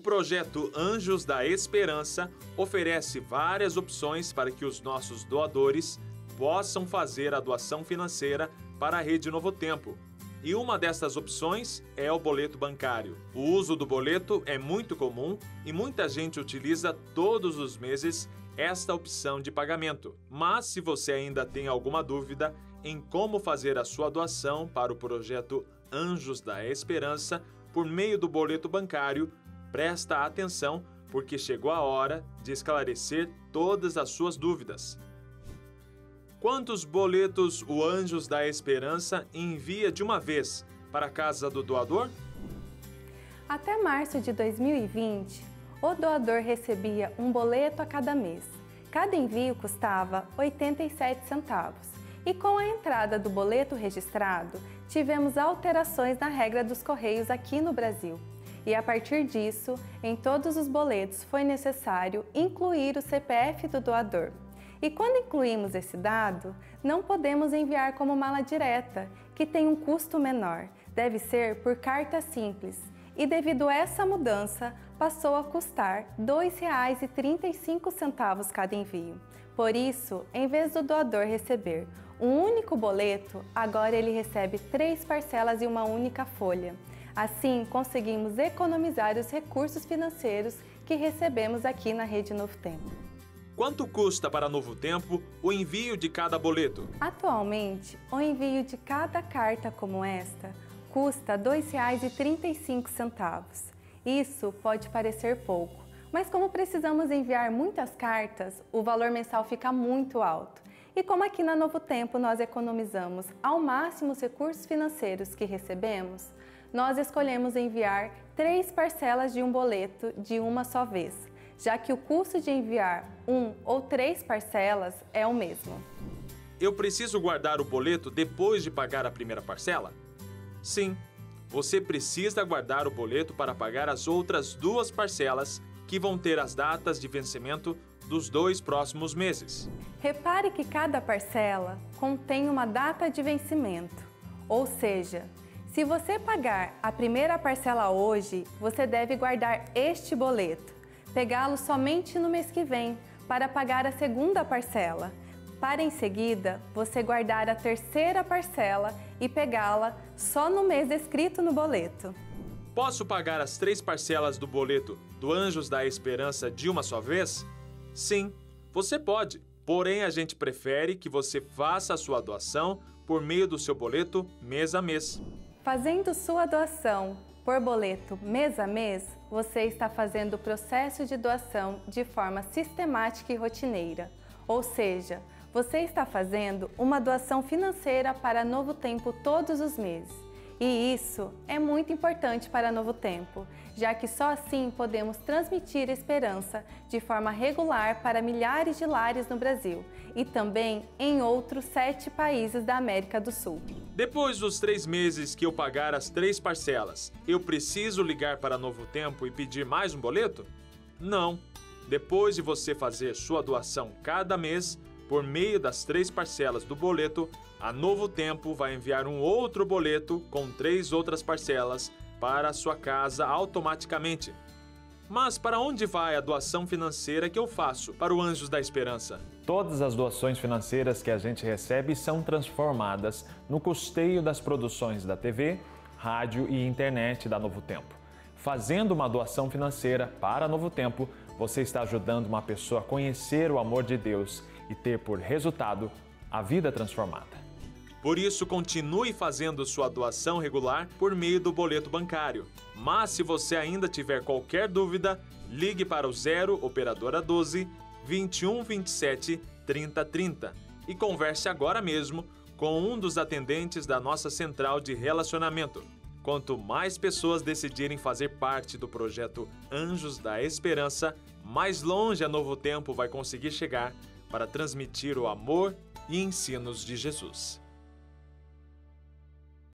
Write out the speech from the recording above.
projeto Anjos da Esperança oferece várias opções para que os nossos doadores possam fazer a doação financeira para a Rede Novo Tempo. E uma dessas opções é o boleto bancário. O uso do boleto é muito comum e muita gente utiliza todos os meses esta opção de pagamento. Mas se você ainda tem alguma dúvida em como fazer a sua doação para o projeto Anjos da Esperança por meio do boleto bancário, presta atenção porque chegou a hora de esclarecer todas as suas dúvidas. Quantos boletos o Anjos da Esperança envia de uma vez para a casa do doador? Até março de 2020, o doador recebia um boleto a cada mês. Cada envio custava 87 centavos. E com a entrada do boleto registrado, tivemos alterações na regra dos correios aqui no Brasil. E a partir disso, em todos os boletos foi necessário incluir o CPF do doador. E quando incluímos esse dado, não podemos enviar como mala direta, que tem um custo menor. Deve ser por carta simples. E devido a essa mudança, passou a custar R$ 2,35 cada envio. Por isso, em vez do doador receber um único boleto, agora ele recebe três parcelas e uma única folha. Assim, conseguimos economizar os recursos financeiros que recebemos aqui na Rede Novo Tempo. Quanto custa para Novo Tempo o envio de cada boleto? Atualmente, o envio de cada carta como esta custa R$ 2,35. Isso pode parecer pouco, mas como precisamos enviar muitas cartas, o valor mensal fica muito alto. E como aqui na Novo Tempo nós economizamos ao máximo os recursos financeiros que recebemos, nós escolhemos enviar três parcelas de um boleto de uma só vez já que o custo de enviar um ou três parcelas é o mesmo. Eu preciso guardar o boleto depois de pagar a primeira parcela? Sim, você precisa guardar o boleto para pagar as outras duas parcelas que vão ter as datas de vencimento dos dois próximos meses. Repare que cada parcela contém uma data de vencimento, ou seja, se você pagar a primeira parcela hoje, você deve guardar este boleto pegá-lo somente no mês que vem para pagar a segunda parcela, para em seguida você guardar a terceira parcela e pegá-la só no mês descrito no boleto. Posso pagar as três parcelas do boleto do Anjos da Esperança de uma só vez? Sim, você pode. Porém, a gente prefere que você faça a sua doação por meio do seu boleto mês a mês. Fazendo sua doação por boleto mês a mês, você está fazendo o processo de doação de forma sistemática e rotineira, ou seja, você está fazendo uma doação financeira para Novo Tempo todos os meses. E isso é muito importante para Novo Tempo, já que só assim podemos transmitir esperança de forma regular para milhares de lares no Brasil e também em outros sete países da América do Sul. Depois dos três meses que eu pagar as três parcelas, eu preciso ligar para Novo Tempo e pedir mais um boleto? Não. Depois de você fazer sua doação cada mês, por meio das três parcelas do boleto, a Novo Tempo vai enviar um outro boleto com três outras parcelas para a sua casa automaticamente. Mas para onde vai a doação financeira que eu faço para o Anjos da Esperança? Todas as doações financeiras que a gente recebe são transformadas no custeio das produções da TV, rádio e internet da Novo Tempo. Fazendo uma doação financeira para Novo Tempo, você está ajudando uma pessoa a conhecer o amor de Deus e ter por resultado a vida transformada. Por isso, continue fazendo sua doação regular por meio do boleto bancário. Mas se você ainda tiver qualquer dúvida, ligue para o 0 Operadora 12 21 27 30 30 e converse agora mesmo com um dos atendentes da nossa central de relacionamento. Quanto mais pessoas decidirem fazer parte do projeto Anjos da Esperança, mais longe a Novo Tempo vai conseguir chegar para transmitir o amor e ensinos de Jesus.